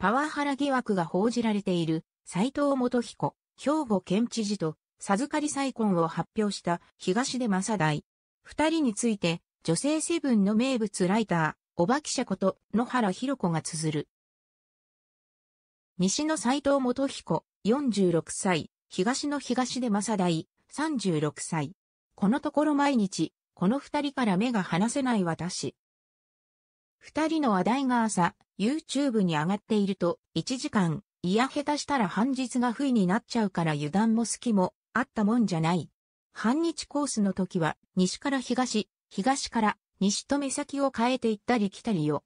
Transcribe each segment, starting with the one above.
パワハラ疑惑が報じられている斎藤元彦、兵庫県知事と授かり再婚を発表した東出正大。二人について女性セブンの名物ライター、おば記者こと野原博子が綴る。西の斎藤元彦、46歳、東の東出正大、36歳。このところ毎日、この二人から目が離せない私。二人の話題が朝、YouTube に上がっていると、1時間、いや下手したら半日が不意になっちゃうから油断も好きも、あったもんじゃない。半日コースの時は、西から東、東から西と目先を変えて行ったり来たりよ。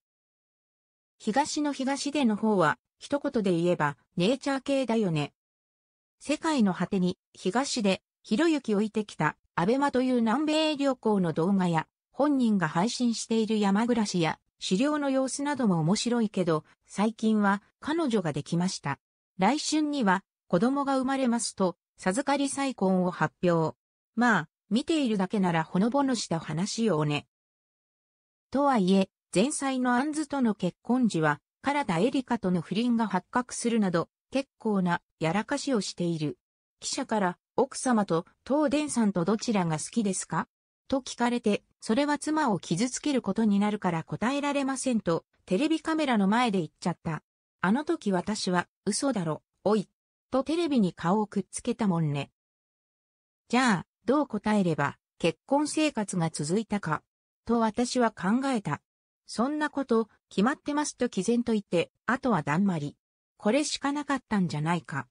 東の東での方は、一言で言えば、ネイチャー系だよね。世界の果てに、東で、ひろゆき置いてきた、アベマという南米旅行の動画や、本人が配信している山暮らしや、狩猟の様子なども面白いけど、最近は彼女ができました。来春には子供が生まれますと、授かり再婚を発表。まあ、見ているだけならほのぼのした話をね。とはいえ、前妻のアンズとの結婚時は、唐田エリカとの不倫が発覚するなど、結構なやらかしをしている。記者から、奥様と東電さんとどちらが好きですか？と聞かれて、それは妻を傷つけることになるから答えられませんと、テレビカメラの前で言っちゃった。あの時私は、嘘だろ、おい。とテレビに顔をくっつけたもんね。じゃあ、どう答えれば、結婚生活が続いたか。と私は考えた。そんなこと、決まってますと毅然と言って、あとはだんまり。これしかなかったんじゃないか。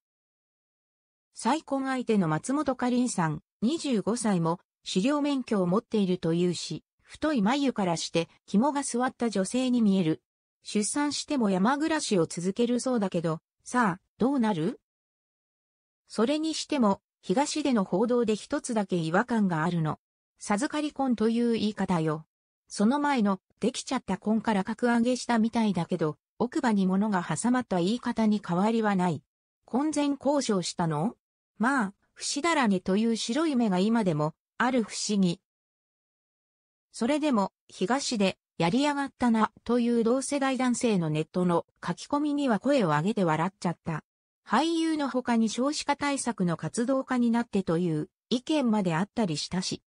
再婚相手の松本かりんさん、25歳も狩猟免許を持っているというし、太い眉からして肝が座った女性に見える。出産しても山暮らしを続けるそうだけど、さあ、どうなる？それにしても、東での報道で一つだけ違和感があるの。授かり婚という言い方よ。その前の、できちゃった婚から格上げしたみたいだけど、奥歯に物が挟まった言い方に変わりはない。婚前交渉したの？まあ、節だらねという白い目が今でも、ある不思議。それでも、東で、やりやがったな、という同世代男性のネットの書き込みには声を上げて笑っちゃった。俳優の他に少子化対策の活動家になってという意見まであったりしたし。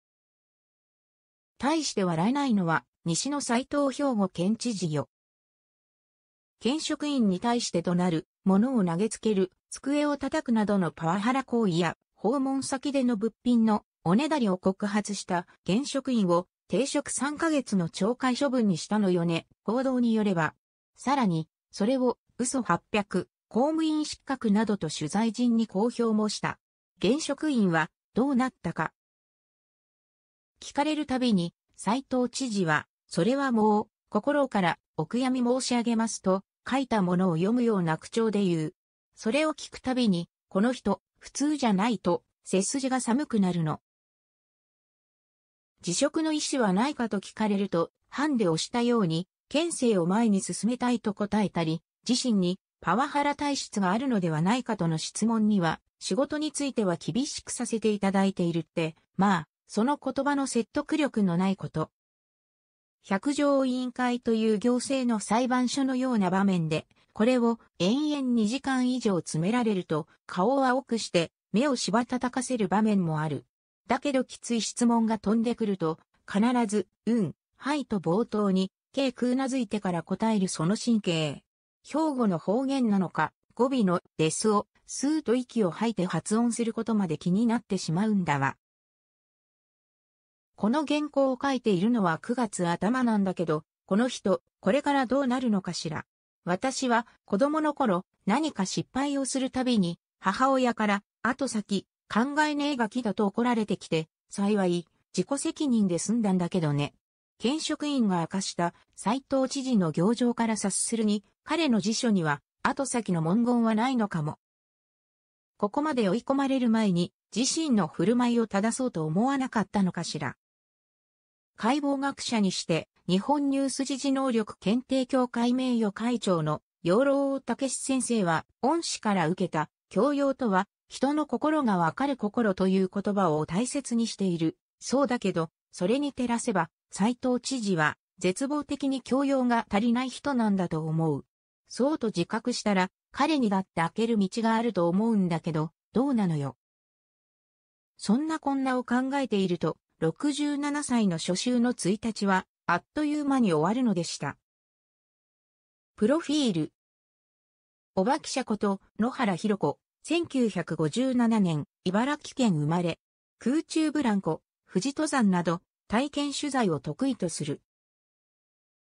対して笑えないのは、西の斎藤兵庫県知事よ。県職員に対してとなる、物を投げつける、机を叩くなどのパワハラ行為や、訪問先での物品のおねだりを告発した現職員を停職3ヶ月の懲戒処分にしたのよね、報道によれば。さらに、それを嘘800、公務員失格などと取材陣に公表もした。現職員はどうなったか。聞かれるたびに、斉藤知事は、それはもう、心からお悔やみ申し上げますと、書いたものを読むような口調で言う。それを聞くたびに、この人、普通じゃないと、背筋が寒くなるの。辞職の意思はないかと聞かれると、ハンデをしたように、県政を前に進めたいと答えたり、自身にパワハラ体質があるのではないかとの質問には、仕事については厳しくさせていただいているって、まあ、その言葉の説得力のないこと。百条委員会という行政の裁判所のような場面で、これを延々2時間以上詰められると、顔を青くして目を柴叩かせる場面もある。だけどきつい質問が飛んでくると、必ず、うん、はいと冒頭に、軽くうなずいてから答えるその神経。兵庫の方言なのか、語尾のですを、スーと息を吐いて発音することまで気になってしまうんだわ。この原稿を書いているのは9月頭なんだけど、この人、これからどうなるのかしら。私は子供の頃、何か失敗をするたびに、母親から、後先、考えねえガキだと怒られてきて、幸い、自己責任で済んだんだけどね。県職員が明かした斎藤知事の行状から察するに、彼の辞書には後先の文言はないのかも。ここまで追い込まれる前に自身の振る舞いを正そうと思わなかったのかしら。解剖学者にして日本ニュース時事能力検定協会名誉会長の養老武先生は恩師から受けた教養とは人の心がわかる心という言葉を大切にしている。そうだけど、それに照らせば、斎藤知事は絶望的に教養が足りない人なんだと思う。そうと自覚したら、彼にだって開ける道があると思うんだけど、どうなのよ。そんなこんなを考えていると、67歳の初秋の1日は、あっという間に終わるのでした。プロフィール。おば記者こと野原博子、1957年、茨城県生まれ、空中ブランコ、富士登山など、体験取材を得意とする。